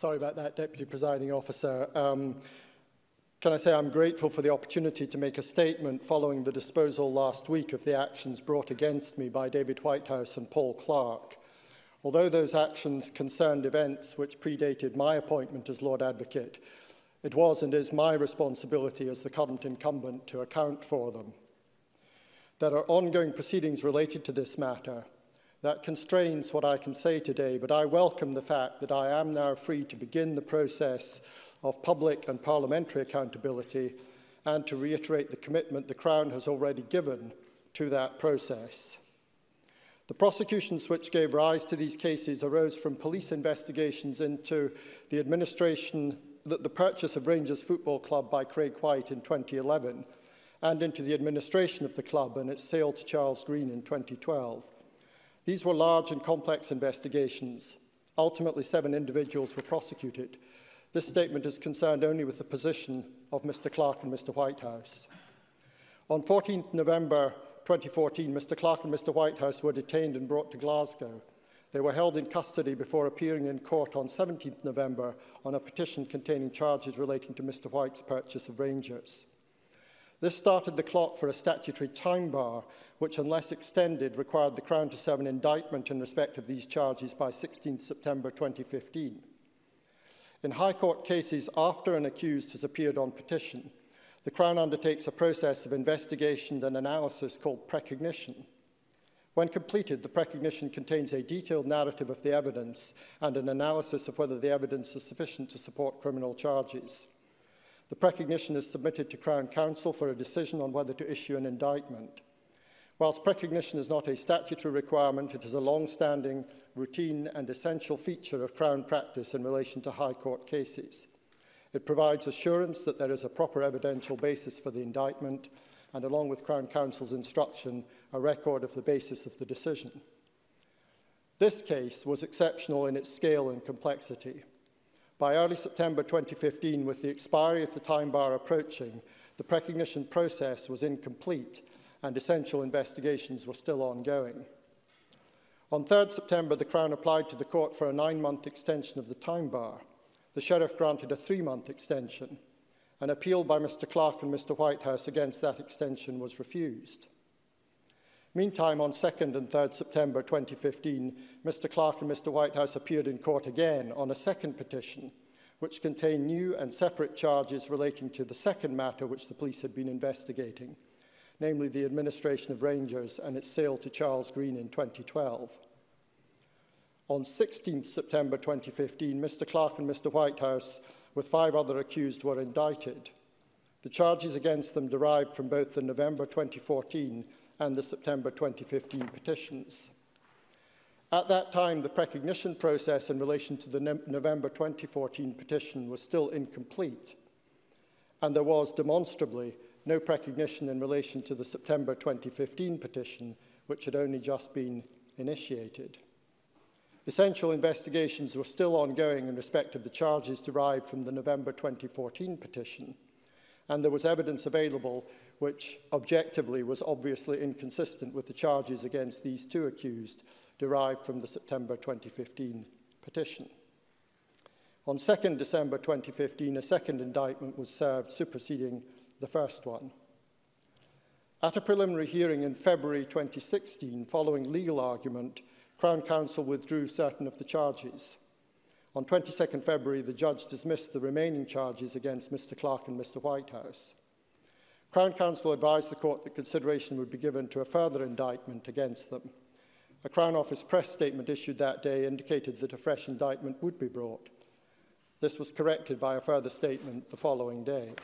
Sorry about that, Deputy Presiding Officer. Um, can I say I'm grateful for the opportunity to make a statement following the disposal last week of the actions brought against me by David Whitehouse and Paul Clark. Although those actions concerned events which predated my appointment as Lord Advocate, it was and is my responsibility as the current incumbent to account for them. There are ongoing proceedings related to this matter, That constrains what I can say today, but I welcome the fact that I am now free to begin the process of public and parliamentary accountability and to reiterate the commitment the Crown has already given to that process. The prosecutions which gave rise to these cases arose from police investigations into the administration that the purchase of Rangers Football Club by Craig White in 2011 and into the administration of the club and its sale to Charles Green in 2012. These were large and complex investigations. Ultimately, seven individuals were prosecuted. This statement is concerned only with the position of Mr Clark and Mr Whitehouse. On 14 November 2014, Mr Clark and Mr Whitehouse were detained and brought to Glasgow. They were held in custody before appearing in court on 17 November on a petition containing charges relating to Mr White's purchase of Rangers. This started the clock for a statutory time bar, which, unless extended, required the Crown to serve an indictment in respect of these charges by 16 September 2015. In High Court cases after an accused has appeared on petition, the Crown undertakes a process of investigation and analysis called precognition. When completed, the precognition contains a detailed narrative of the evidence and an analysis of whether the evidence is sufficient to support criminal charges. The precognition is submitted to Crown Council for a decision on whether to issue an indictment. Whilst precognition is not a statutory requirement, it is a long-standing, routine and essential feature of Crown practice in relation to High Court cases. It provides assurance that there is a proper evidential basis for the indictment and, along with Crown Counsel's instruction, a record of the basis of the decision. This case was exceptional in its scale and complexity. By early September 2015, with the expiry of the time bar approaching, the precognition process was incomplete and essential investigations were still ongoing. On 3 September, the Crown applied to the court for a nine-month extension of the time bar. The Sheriff granted a three-month extension. An appeal by Mr Clark and Mr Whitehouse against that extension was refused. Meantime, on 2nd and 3rd September 2015, Mr Clark and Mr Whitehouse appeared in court again on a second petition, which contained new and separate charges relating to the second matter which the police had been investigating, namely the administration of Rangers and its sale to Charles Green in 2012. On 16th September 2015, Mr Clark and Mr Whitehouse, with five other accused, were indicted. The charges against them derived from both the November 2014 and the September 2015 petitions. At that time, the precognition process in relation to the November 2014 petition was still incomplete, and there was demonstrably no precognition in relation to the September 2015 petition, which had only just been initiated. Essential investigations were still ongoing in respect of the charges derived from the November 2014 petition, and there was evidence available which objectively was obviously inconsistent with the charges against these two accused derived from the September 2015 petition. On 2nd December 2015, a second indictment was served superseding the first one. At a preliminary hearing in February 2016, following legal argument, Crown Counsel withdrew certain of the charges. On 22 nd February, the judge dismissed the remaining charges against Mr Clark and Mr Whitehouse. Crown Counsel advised the court that consideration would be given to a further indictment against them. A Crown Office press statement issued that day indicated that a fresh indictment would be brought. This was corrected by a further statement the following day.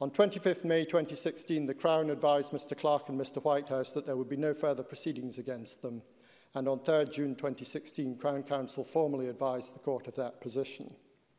On 25 May 2016, the Crown advised Mr Clark and Mr Whitehouse that there would be no further proceedings against them, and on 3 June 2016, Crown Counsel formally advised the court of that position.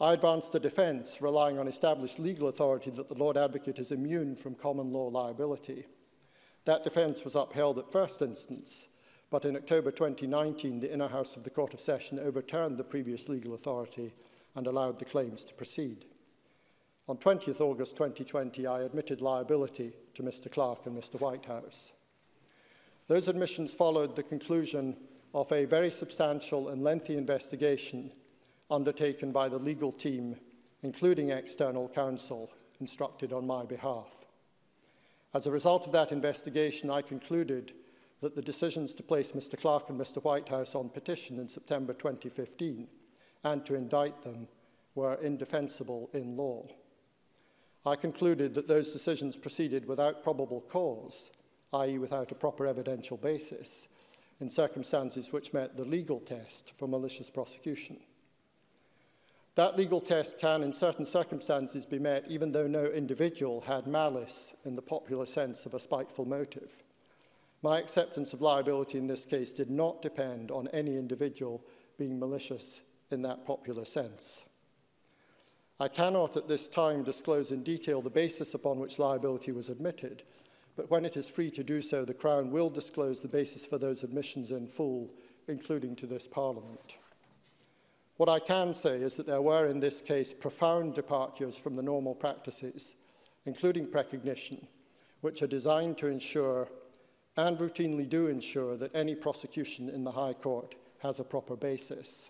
I advanced a defence relying on established legal authority that the Lord Advocate is immune from common law liability. That defence was upheld at first instance, But in October 2019, the Inner House of the Court of Session overturned the previous legal authority and allowed the claims to proceed. On 20th August 2020, I admitted liability to Mr Clark and Mr Whitehouse. Those admissions followed the conclusion of a very substantial and lengthy investigation undertaken by the legal team, including external counsel, instructed on my behalf. As a result of that investigation, I concluded that the decisions to place Mr Clark and Mr Whitehouse on petition in September 2015 and to indict them were indefensible in law. I concluded that those decisions proceeded without probable cause, i.e. without a proper evidential basis, in circumstances which met the legal test for malicious prosecution. That legal test can, in certain circumstances, be met even though no individual had malice in the popular sense of a spiteful motive. My acceptance of liability in this case did not depend on any individual being malicious in that popular sense. I cannot at this time disclose in detail the basis upon which liability was admitted, but when it is free to do so, the Crown will disclose the basis for those admissions in full, including to this Parliament. What I can say is that there were in this case profound departures from the normal practices, including precognition, which are designed to ensure and routinely do ensure that any prosecution in the High Court has a proper basis.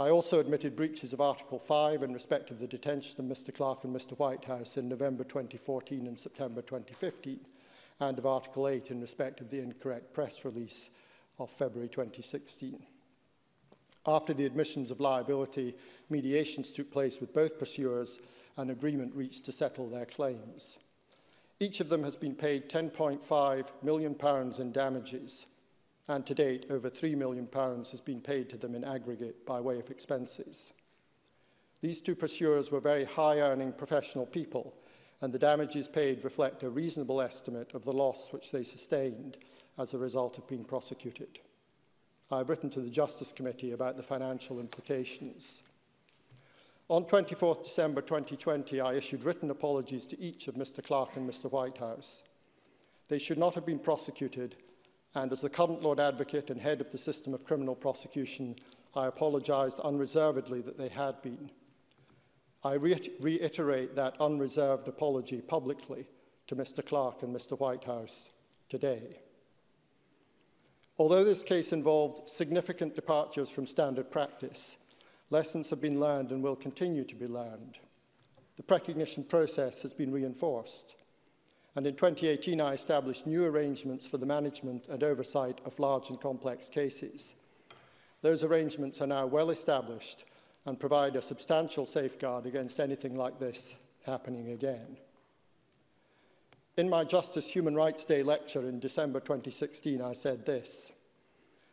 I also admitted breaches of Article 5 in respect of the detention of Mr Clark and Mr Whitehouse in November 2014 and September 2015, and of Article 8 in respect of the incorrect press release of February 2016. After the admissions of liability, mediations took place with both pursuers and agreement reached to settle their claims. Each of them has been paid £10.5 million in damages, and to date, over £3 million has been paid to them in aggregate by way of expenses. These two pursuers were very high-earning professional people, and the damages paid reflect a reasonable estimate of the loss which they sustained as a result of being prosecuted. I have written to the Justice Committee about the financial implications. On 24 December 2020, I issued written apologies to each of Mr Clark and Mr Whitehouse. They should not have been prosecuted, and as the current Lord Advocate and head of the system of criminal prosecution, I apologised unreservedly that they had been. I re reiterate that unreserved apology publicly to Mr Clark and Mr Whitehouse today. Although this case involved significant departures from standard practice, Lessons have been learned and will continue to be learned. The precognition process has been reinforced. And in 2018, I established new arrangements for the management and oversight of large and complex cases. Those arrangements are now well established and provide a substantial safeguard against anything like this happening again. In my Justice Human Rights Day lecture in December 2016, I said this.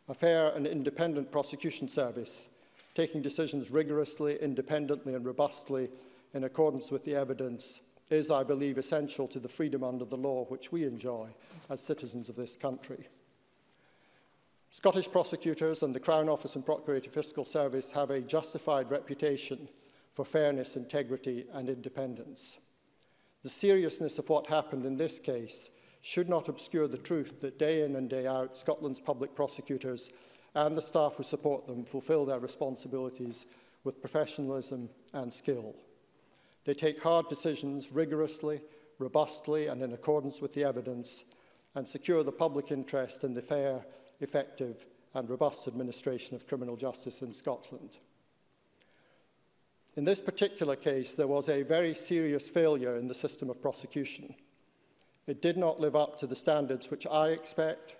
A fair and independent prosecution service taking decisions rigorously, independently and robustly in accordance with the evidence is, I believe, essential to the freedom under the law which we enjoy as citizens of this country. Scottish prosecutors and the Crown Office and Procurator Fiscal Service have a justified reputation for fairness, integrity and independence. The seriousness of what happened in this case should not obscure the truth that day in and day out Scotland's public prosecutors and the staff who support them fulfil their responsibilities with professionalism and skill. They take hard decisions rigorously, robustly and in accordance with the evidence and secure the public interest in the fair, effective and robust administration of criminal justice in Scotland. In this particular case, there was a very serious failure in the system of prosecution. It did not live up to the standards which I expect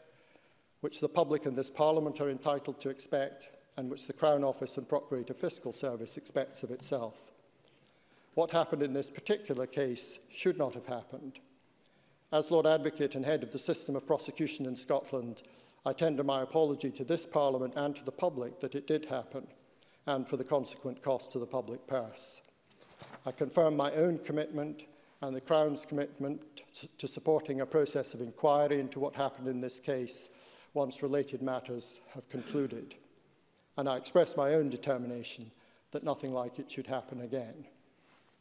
which the public and this Parliament are entitled to expect and which the Crown Office and Procurator Fiscal Service expects of itself. What happened in this particular case should not have happened. As Lord Advocate and head of the system of prosecution in Scotland, I tender my apology to this Parliament and to the public that it did happen and for the consequent cost to the public purse. I confirm my own commitment and the Crown's commitment to supporting a process of inquiry into what happened in this case once related matters have concluded, and I express my own determination that nothing like it should happen again.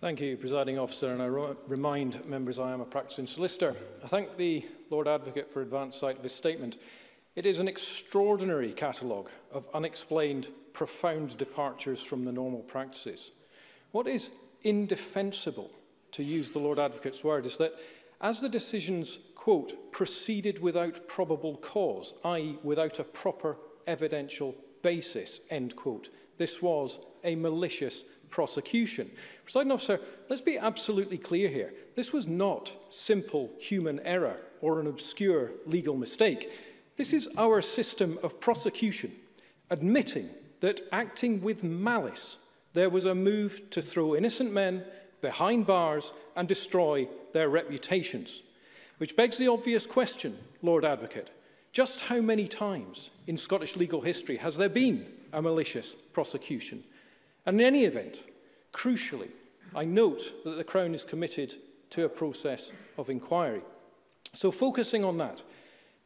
Thank you, Presiding Officer, and I remind members I am a practicing solicitor. I thank the Lord Advocate for advance sight of his statement. It is an extraordinary catalogue of unexplained, profound departures from the normal practices. What is indefensible, to use the Lord Advocate's word, is that as the decisions, quote, proceeded without probable cause, i.e. without a proper evidential basis, end quote, this was a malicious prosecution. Presiding officer, let's be absolutely clear here. This was not simple human error or an obscure legal mistake. This is our system of prosecution, admitting that acting with malice, there was a move to throw innocent men behind bars and destroy their reputations. Which begs the obvious question, Lord Advocate, just how many times in Scottish legal history has there been a malicious prosecution? And in any event, crucially, I note that the Crown is committed to a process of inquiry. So focusing on that,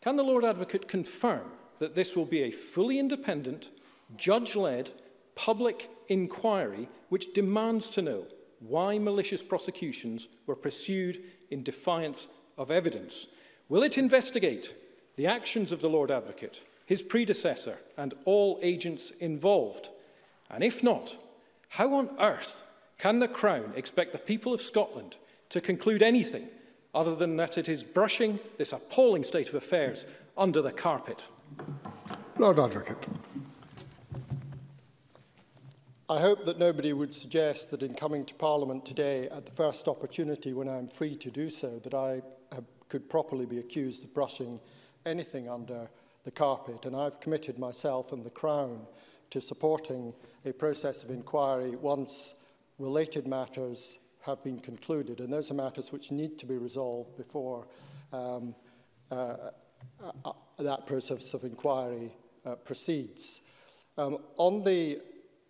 can the Lord Advocate confirm that this will be a fully independent, judge-led, public inquiry which demands to know why malicious prosecutions were pursued in defiance of evidence? Will it investigate the actions of the Lord Advocate, his predecessor and all agents involved? And if not, how on earth can the Crown expect the people of Scotland to conclude anything other than that it is brushing this appalling state of affairs under the carpet? Lord Advocate. I hope that nobody would suggest that in coming to Parliament today, at the first opportunity when I am free to do so, that I have, could properly be accused of brushing anything under the carpet. And I've committed myself and the Crown to supporting a process of inquiry once related matters have been concluded. And those are matters which need to be resolved before um, uh, uh, that process of inquiry uh, proceeds. Um, on the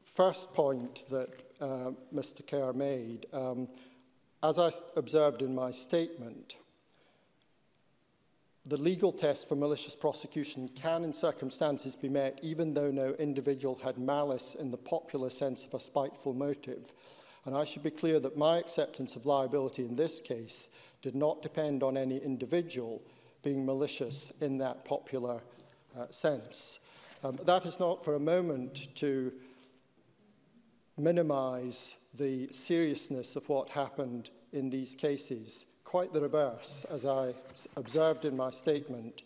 first point that uh, Mr Kerr made, um, as I observed in my statement, The legal test for malicious prosecution can in circumstances be met even though no individual had malice in the popular sense of a spiteful motive. And I should be clear that my acceptance of liability in this case did not depend on any individual being malicious in that popular uh, sense. Um, that is not for a moment to minimize the seriousness of what happened in these cases. Quite the reverse, as I observed in my statement,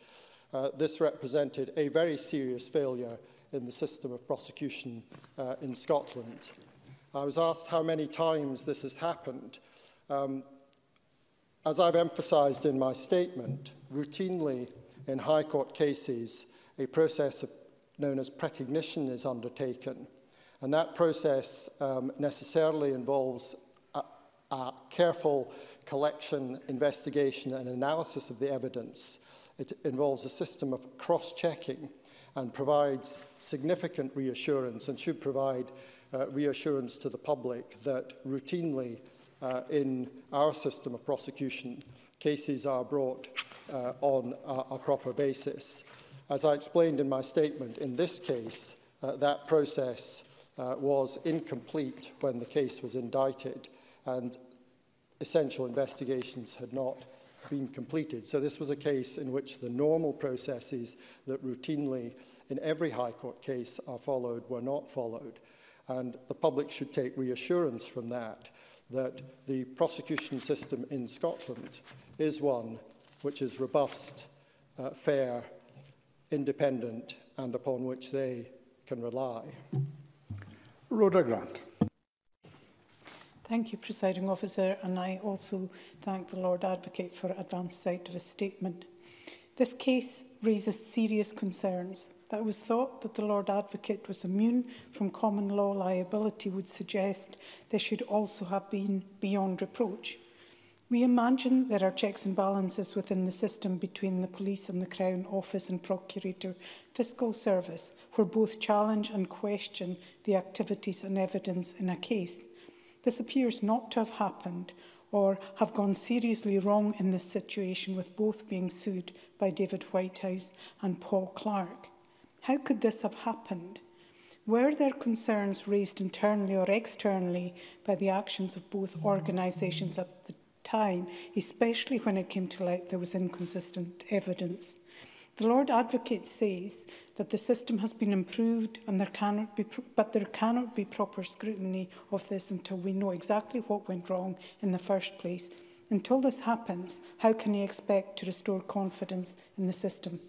uh, this represented a very serious failure in the system of prosecution uh, in Scotland. I was asked how many times this has happened. Um, as I've emphasised in my statement, routinely in High Court cases, a process of, known as precognition is undertaken. And that process um, necessarily involves a, a careful collection, investigation and analysis of the evidence. It involves a system of cross-checking and provides significant reassurance and should provide uh, reassurance to the public that routinely uh, in our system of prosecution cases are brought uh, on a, a proper basis. As I explained in my statement, in this case, uh, that process uh, was incomplete when the case was indicted and essential investigations had not been completed. So this was a case in which the normal processes that routinely in every High Court case are followed were not followed. And the public should take reassurance from that, that the prosecution system in Scotland is one which is robust, uh, fair, independent, and upon which they can rely. Rhoda Grant. Thank you, Presiding Officer, and I also thank the Lord Advocate for advance sight of his statement. This case raises serious concerns. That was thought that the Lord Advocate was immune from common law liability would suggest this should also have been beyond reproach. We imagine there are checks and balances within the system between the police and the Crown Office and Procurator Fiscal Service, where both challenge and question the activities and evidence in a case. This appears not to have happened or have gone seriously wrong in this situation with both being sued by David Whitehouse and Paul Clark. How could this have happened? Were there concerns raised internally or externally by the actions of both organisations at the time, especially when it came to light there was inconsistent evidence? The Lord Advocate says that the system has been improved and there cannot be but there cannot be proper scrutiny of this until we know exactly what went wrong in the first place. Until this happens, how can you expect to restore confidence in the system?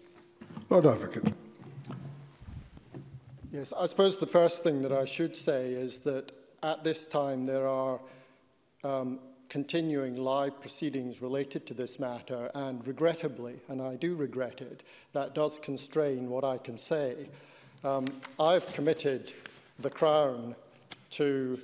Lord Advocate. Yes, I suppose the first thing that I should say is that at this time there are um, continuing live proceedings related to this matter, and regrettably, and I do regret it, that does constrain what I can say. Um, I've committed the Crown to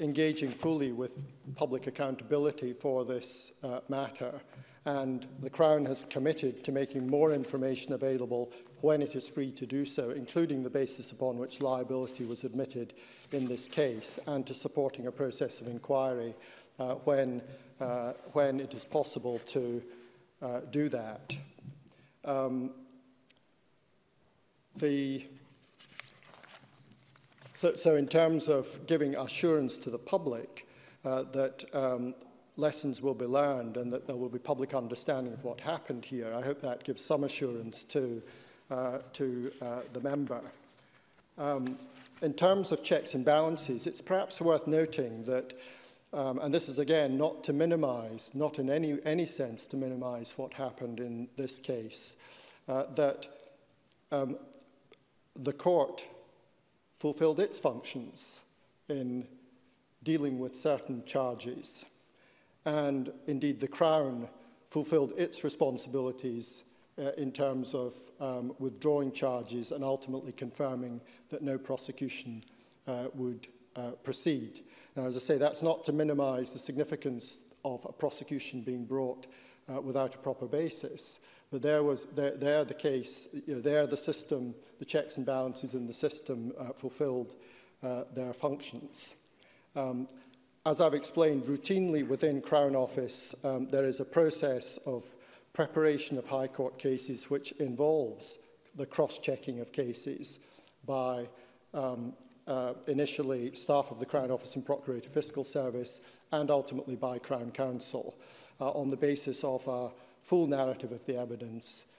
engaging fully with public accountability for this uh, matter, and the Crown has committed to making more information available when it is free to do so, including the basis upon which liability was admitted in this case, and to supporting a process of inquiry uh, when, uh, when it is possible to uh, do that. Um, the, so, so in terms of giving assurance to the public uh, that um, lessons will be learned and that there will be public understanding of what happened here, I hope that gives some assurance to uh, Uh, to uh, the member. Um, in terms of checks and balances, it's perhaps worth noting that, um, and this is again not to minimise, not in any, any sense to minimise what happened in this case, uh, that um, the court fulfilled its functions in dealing with certain charges. And indeed, the Crown fulfilled its responsibilities uh, in terms of um, withdrawing charges and ultimately confirming that no prosecution uh, would uh, proceed. Now, as I say, that's not to minimize the significance of a prosecution being brought uh, without a proper basis. But there was there, there the case, you know, there the system, the checks and balances in the system uh, fulfilled uh, their functions. Um, as I've explained, routinely within Crown Office, um, there is a process of preparation of High Court cases which involves the cross-checking of cases by um, uh, initially staff of the Crown Office and Procurator Fiscal Service and ultimately by Crown Council uh, on the basis of a full narrative of the evidence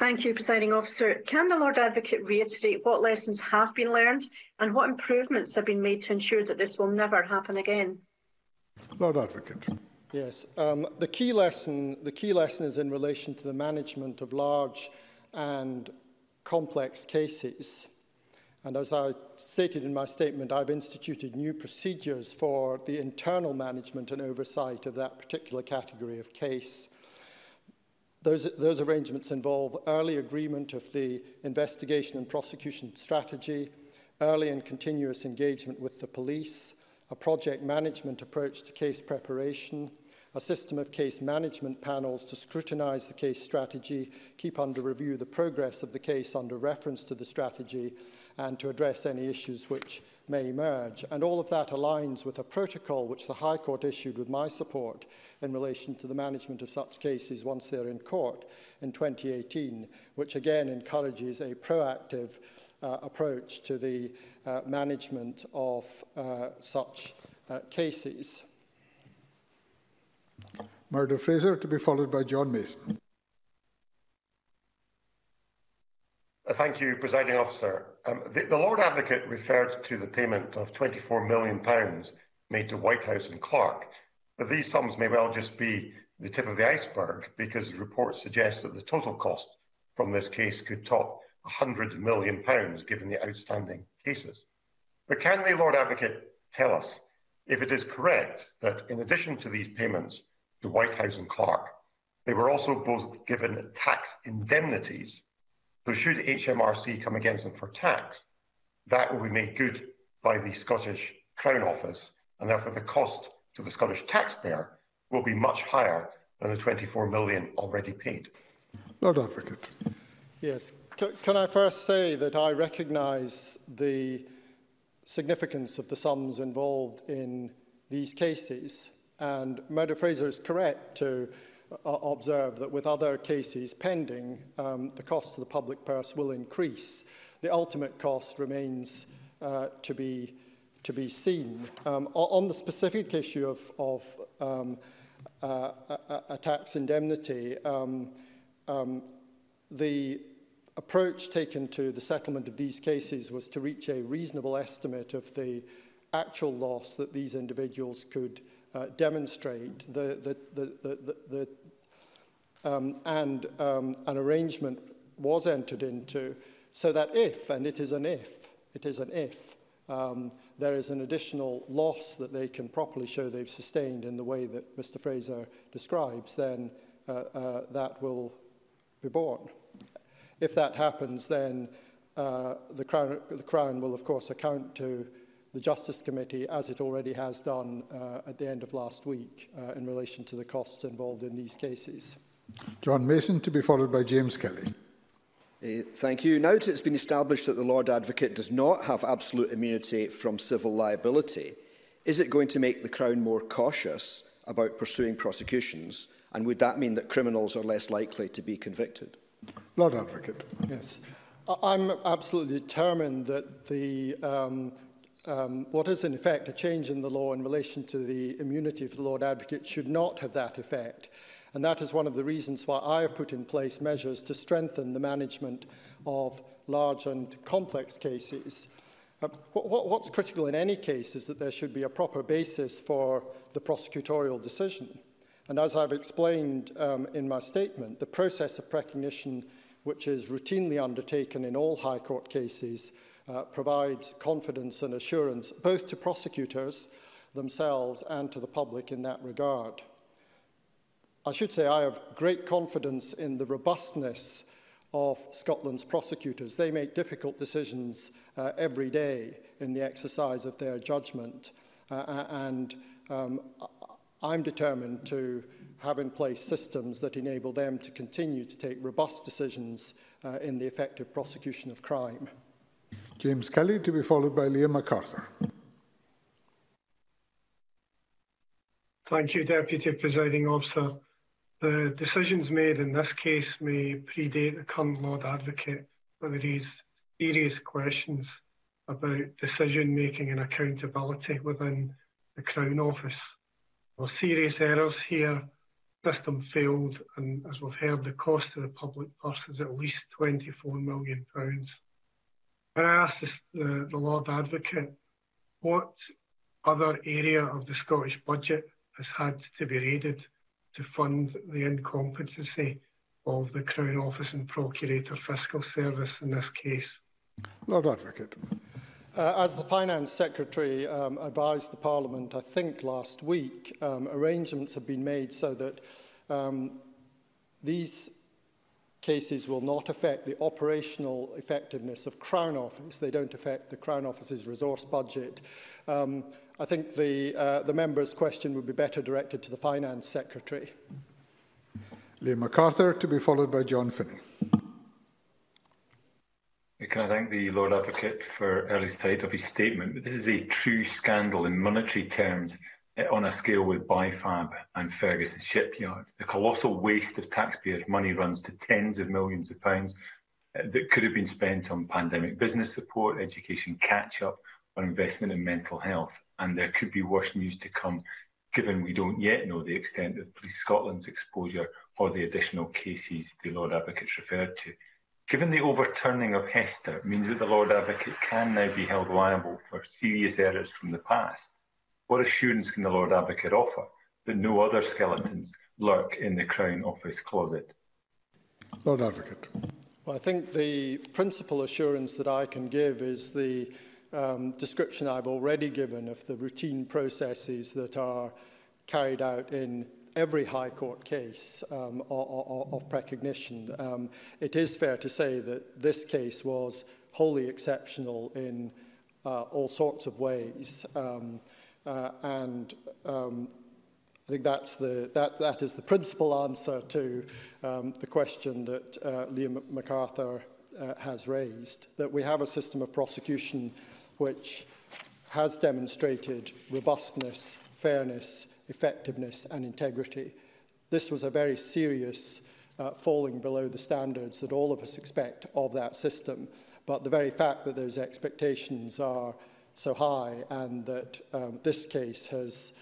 Thank you, Presiding Officer. Can the Lord Advocate reiterate what lessons have been learned and what improvements have been made to ensure that this will never happen again? Lord Advocate. Yes, um, the key lesson the key lesson is in relation to the management of large and complex cases. And as I stated in my statement, I've instituted new procedures for the internal management and oversight of that particular category of case. Those, those arrangements involve early agreement of the investigation and prosecution strategy, early and continuous engagement with the police, a project management approach to case preparation, a system of case management panels to scrutinise the case strategy, keep under review the progress of the case under reference to the strategy, and to address any issues which may emerge. And all of that aligns with a protocol which the High Court issued with my support in relation to the management of such cases once they're in court in 2018, which again encourages a proactive uh, approach to the uh, management of uh, such uh, cases. Murdo Fraser to be followed by John Mason. Uh, thank you, Presiding Officer. Um, the, the, Lord Advocate referred to the payment of £24 million made to White House and Clark, but these sums may well just be the tip of the iceberg because reports suggest that the total cost from this case could top 100 million pounds given the outstanding cases. But can the Lord Advocate tell us if it is correct that in addition to these payments to Whitehouse and Clark, they were also both given tax indemnities? So should HMRC come against them for tax, that will be made good by the Scottish Crown Office, and therefore the cost to the Scottish taxpayer will be much higher than the 24 million already paid. Lord Advocate. Yes, Can, I first say that I recognise the significance of the sums involved in these cases. And Murdo Fraser is correct to uh, observe that with other cases pending, um, the cost to the public purse will increase. The ultimate cost remains uh, to, be, to be seen. Um, on the specific issue of, of um, uh, a, a tax indemnity, um, um, the approach taken to the settlement of these cases was to reach a reasonable estimate of the actual loss that these individuals could uh, demonstrate. The, the, the, the, the, the, um, and um, an arrangement was entered into so that if, and it is an if, it is an if, um, there is an additional loss that they can properly show they've sustained in the way that Mr. Fraser describes, then uh, uh, that will be borne. If that happens, then uh, the, Crown, the Crown will, of course, account to the Justice Committee, as it already has done uh, at the end of last week, uh, in relation to the costs involved in these cases. John Mason, to be followed by James Kelly. Uh, thank you. Now it's been established that the Lord Advocate does not have absolute immunity from civil liability, is it going to make the Crown more cautious about pursuing prosecutions? And would that mean that criminals are less likely to be convicted? Lord Advocate. Yes. I'm absolutely determined that the, um, um, what is in effect a change in the law in relation to the immunity of the Lord Advocate should not have that effect. And that is one of the reasons why I have put in place measures to strengthen the management of large and complex cases. Uh, what's critical in any case is that there should be a proper basis for the prosecutorial decision. And as I've explained um, in my statement, the process of precognition, which is routinely undertaken in all High Court cases, uh, provides confidence and assurance both to prosecutors themselves and to the public in that regard. I should say I have great confidence in the robustness of Scotland's prosecutors. They make difficult decisions uh, every day in the exercise of their judgment. Uh, and um, I'm determined to have in place systems that enable them to continue to take robust decisions uh, in the effective prosecution of crime. James Kelly to be followed by Liam MacArthur. Thank you, Deputy Presiding Officer. The decisions made in this case may predate the current Lord Advocate, but there is serious questions about decision making and accountability within the Crown Office. There were serious errors here. System failed, and as we've heard, the cost to the public purse is at least £24 million. And I asked this, the, the Lord Advocate what other area of the Scottish budget has had to be raided to fund the incompetency of the Crown Office and Procurator Fiscal Service in this case. Lord Advocate. Uh, as the Finance Secretary um, advised the Parliament, I think last week, um, arrangements have been made so that um, these cases will not affect the operational effectiveness of Crown Office. They don't affect the Crown Office's resource budget. Um, I think the, uh, the member's question would be better directed to the Finance Secretary. Liam MacArthur, to be followed by John Finney. Can I thank the Lord Advocate for early sight of his statement? This is a true scandal in monetary terms eh, on a scale with BIFAB and Ferguson Shipyard. The colossal waste of taxpayers' money runs to tens of millions of pounds eh, that could have been spent on pandemic business support, education catch up, or investment in mental health. And there could be worse news to come, given we don't yet know the extent of Police Scotland's exposure or the additional cases the Lord Advocate's referred to. Given the overturning of Hester means that the Lord Advocate can now be held liable for serious errors from the past, what assurance can the Lord Advocate offer that no other skeletons lurk in the Crown Office closet? Lord Advocate. Well, I think the principal assurance that I can give is the um, description I've already given of the routine processes that are carried out in every High Court case um, of, of precognition. Um, it is fair to say that this case was wholly exceptional in uh, all sorts of ways. Um, uh, and um, I think that's the, that, that is the principal answer to um, the question that uh, Liam MacArthur uh, has raised, that we have a system of prosecution which has demonstrated robustness, fairness, effectiveness and integrity. This was a very serious uh, falling below the standards that all of us expect of that system. But the very fact that those expectations are so high and that um, this case has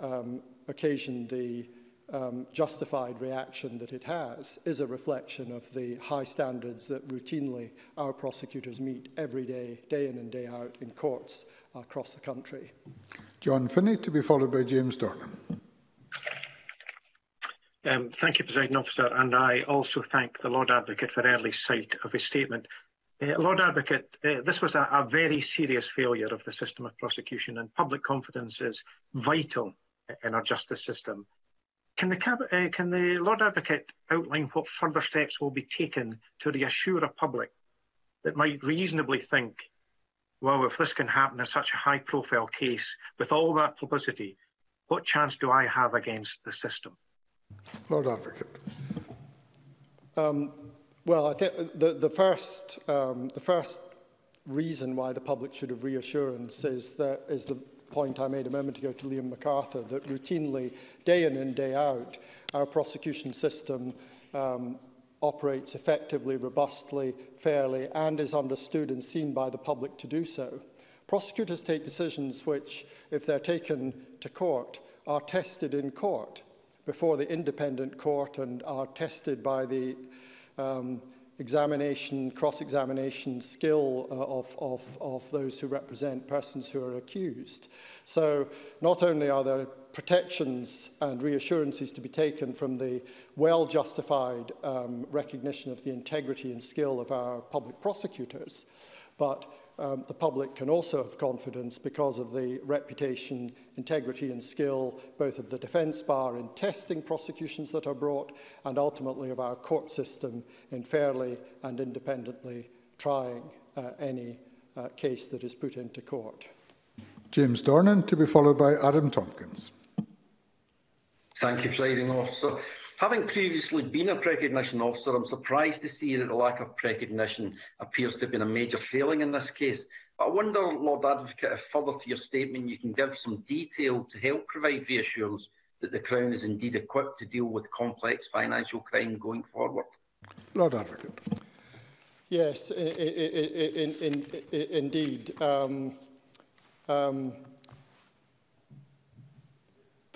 um, occasioned the um, justified reaction that it has is a reflection of the high standards that routinely our prosecutors meet every day, day in and day out in courts. across the country. John Finney, to be followed by James Dornan. Um, thank you, President Officer, and I also thank the Lord Advocate for early sight of his statement. Uh, Lord Advocate, uh, this was a, a, very serious failure of the system of prosecution, and public confidence is vital in our justice system. Can the, uh, can the Lord Advocate outline what further steps will be taken to reassure a public that might reasonably think wow, if this can happen in such a high profile case with all that publicity, what chance do I have against the system? Lord Advocate. Um, well, I think the, the, first, um, the first reason why the public should have reassurance is, that, is the point I made a moment ago to Liam MacArthur, that routinely, day in and day out, our prosecution system um, operates effectively, robustly, fairly, and is understood and seen by the public to do so. Prosecutors take decisions which, if they're taken to court, are tested in court before the independent court and are tested by the um, examination, cross-examination skill uh, of, of, of those who represent persons who are accused. So not only are there protections and reassurances to be taken from the well-justified um, recognition of the integrity and skill of our public prosecutors. But um, the public can also have confidence because of the reputation, integrity and skill both of the defence bar in testing prosecutions that are brought and ultimately of our court system in fairly and independently trying uh, any uh, case that is put into court. James Dornan to be followed by Adam Tompkins. Thank you, Presiding Officer. Having previously been a recognition officer, I'm surprised to see that the lack of recognition appears to have been a major failing in this case. But I wonder, Lord Advocate, if further to your statement you can give some detail to help provide reassurance that the Crown is indeed equipped to deal with complex financial crime going forward. Lord Advocate. Yes, in, in, in, indeed. Um, um,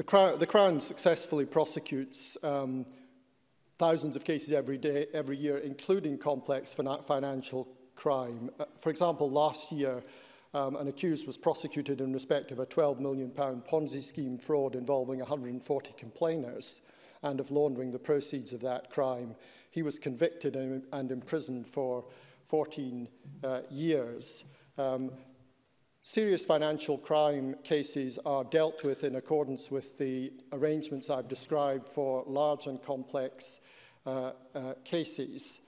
The, Crown, the Crown successfully prosecutes um, thousands of cases every day, every year, including complex financial crime. Uh, for example, last year, um, an accused was prosecuted in respect of a £12 million Ponzi scheme fraud involving 140 complainers and of laundering the proceeds of that crime. He was convicted and, and imprisoned for 14 uh, years. Um, Serious financial crime cases are dealt with in accordance with the arrangements I've described for large and complex uh, uh, cases.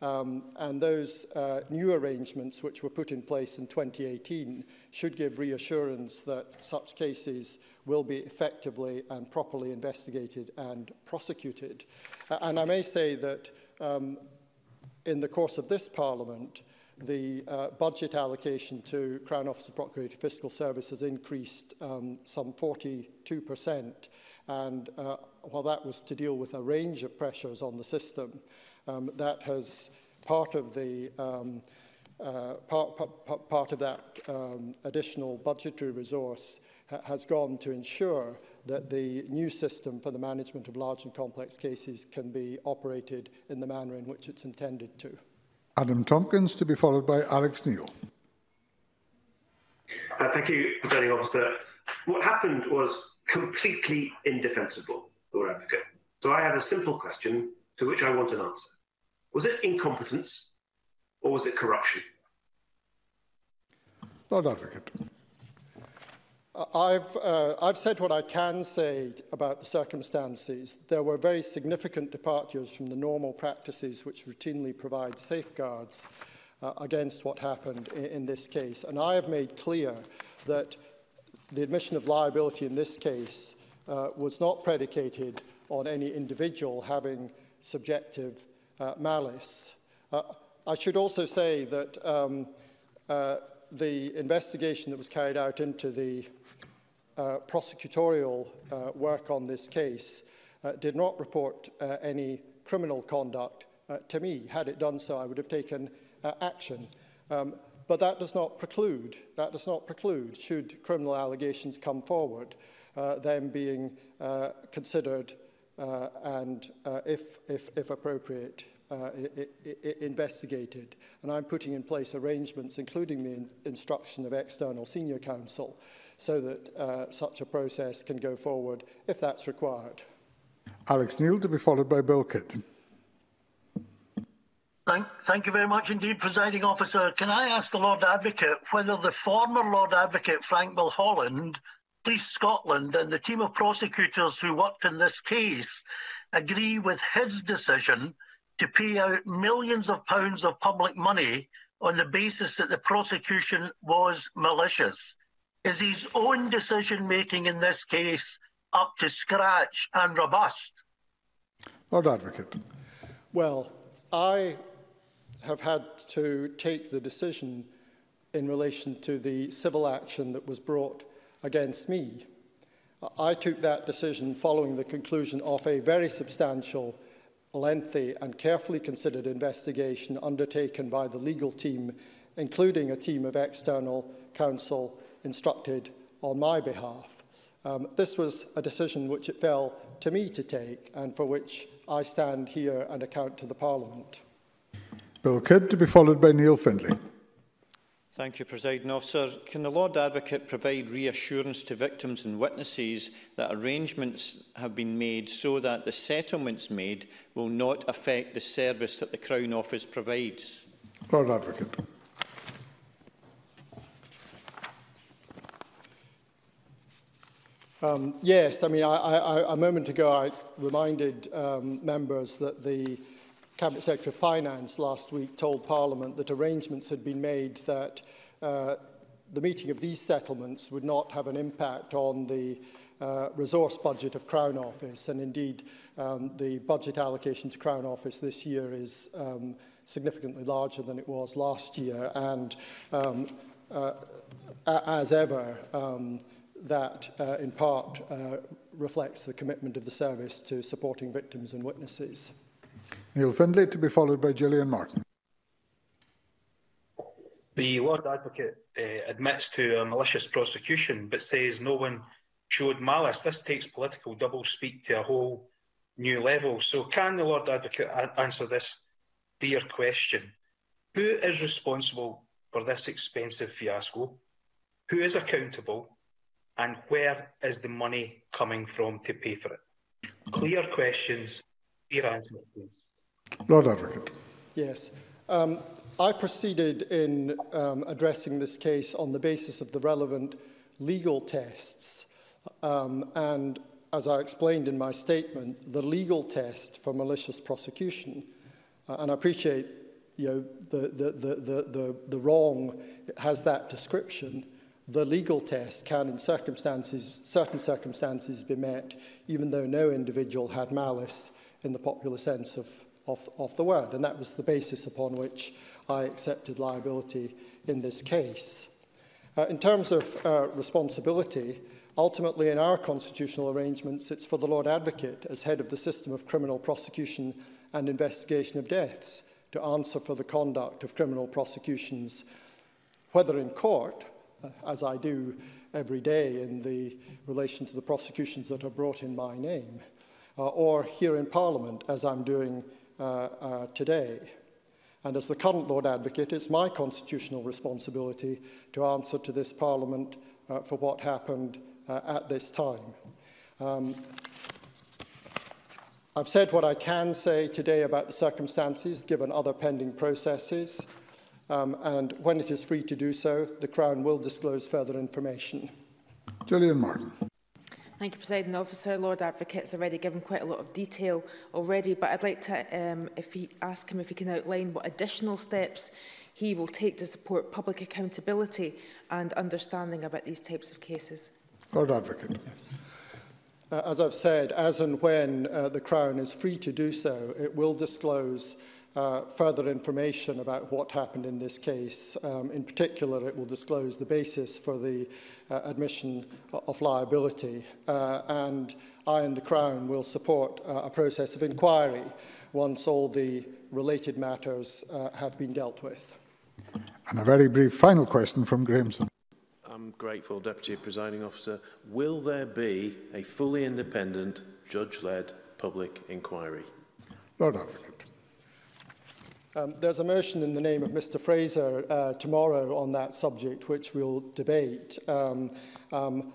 Um, and those uh, new arrangements which were put in place in 2018 should give reassurance that such cases will be effectively and properly investigated and prosecuted. Uh, and I may say that um, in the course of this Parliament, the uh, budget allocation to Crown Office of Procurator Fiscal Service has increased um, some 42%. And uh, while that was to deal with a range of pressures on the system, um, that has part of the um, uh, part, part, part of that um, additional budgetary resource ha has gone to ensure that the new system for the management of large and complex cases can be operated in the manner in which it's intended to. Adam Tompkins, to be followed by Alex Neil. Uh, thank you, Presiding Officer. What happened was completely indefensible, Lord Advocate. So I have a simple question to which I want an answer. Was it incompetence or was it corruption? Lord Advocate. I've, uh, I've said what I can say about the circumstances. There were very significant departures from the normal practices which routinely provide safeguards uh, against what happened in, in this case. And I have made clear that the admission of liability in this case uh, was not predicated on any individual having subjective uh, malice. Uh, I should also say that um, uh, the investigation that was carried out into the uh, prosecutorial uh, work on this case uh, did not report uh, any criminal conduct uh, to me. Had it done so, I would have taken uh, action. Um, but that does not preclude, that does not preclude, should criminal allegations come forward, uh, them being uh, considered uh, and, uh, if, if, if appropriate, uh, investigated. And I'm putting in place arrangements, including the in instruction of external senior counsel, so that uh, such a process can go forward if that's required. Alex Neil to be followed by Bill Kitt. Thank, thank, you very much indeed, presiding officer. Can I ask the Lord Advocate whether the former Lord Advocate Frank Mulholland, Police Scotland, and the team of prosecutors who worked in this case agree with his decision to pay out millions of pounds of public money on the basis that the prosecution was malicious. Is his own decision making in this case up to scratch and robust? Lord Advocate. Well, I have had to take the decision in relation to the civil action that was brought against me. I took that decision following the conclusion of a very substantial lengthy and carefully considered investigation undertaken by the legal team, including a team of external counsel instructed on my behalf. Um, this was a decision which it fell to me to take and for which I stand here and account to the Parliament. Bill Kidd to be followed by Neil Findlay. Thank you, President Officer. Can the Lord Advocate provide reassurance to victims and witnesses that arrangements have been made so that the settlements made will not affect the service that the Crown Office provides? Lord Advocate. Um, yes, I mean, I, I, a moment ago I reminded um, members that the Cabinet Secretary of Finance last week told Parliament that arrangements had been made that uh, the meeting of these settlements would not have an impact on the uh, resource budget of Crown Office and indeed um, the budget allocation to Crown Office this year is um, significantly larger than it was last year and um, uh, as ever um, that uh, in part uh, reflects the commitment of the service to supporting victims and witnesses. Neil Findlay, to be followed by Gillian Martin. The Lord Advocate uh, admits to a malicious prosecution but says no one showed malice. This takes political doublespeak to a whole new level. So, can the Lord Advocate answer this dear question? Who is responsible for this expensive fiasco? Who is accountable? And where is the money coming from to pay for it? Clear questions, clear answers, please. Lord Advocate. Yes. Um, I proceeded in um, addressing this case on the basis of the relevant legal tests. Um, and as I explained in my statement, the legal test for malicious prosecution, uh, and I appreciate you know, the, the, the, the, the, the wrong has that description, the legal test can in circumstances, certain circumstances be met even though no individual had malice in the popular sense of of, of the word. And that was the basis upon which I accepted liability in this case. Uh, in terms of uh, responsibility, ultimately in our constitutional arrangements, it's for the Lord Advocate as head of the system of criminal prosecution and investigation of deaths to answer for the conduct of criminal prosecutions, whether in court, uh, as I do every day in the relation to the prosecutions that are brought in my name, uh, or here in Parliament, as I'm doing Uh, uh, today. And as the current Lord Advocate, it's my constitutional responsibility to answer to this Parliament uh, for what happened uh, at this time. Um, I've said what I can say today about the circumstances, given other pending processes, um, and when it is free to do so, the Crown will disclose further information. Julian Martin. Thank you, President Officer. Lord Advocate's already given quite a lot of detail already, but I'd like to um, if he, ask him if he can outline what additional steps he will take to support public accountability and understanding about these types of cases. Lord Advocate. Yes. Uh, as I've said, as and when uh, the Crown is free to do so, it will disclose uh, further information about what happened in this case. Um, in particular, it will disclose the basis for the uh, admission of liability. Uh, and I and the Crown will support uh, a process of inquiry once all the related matters uh, have been dealt with. And a very brief final question from Grahamson. I'm grateful, Deputy Presiding Officer. Will there be a fully independent, judge-led public inquiry? Lord Advocate. Um, there's a motion in the name of Mr Fraser uh, tomorrow on that subject, which we'll debate. Um, um,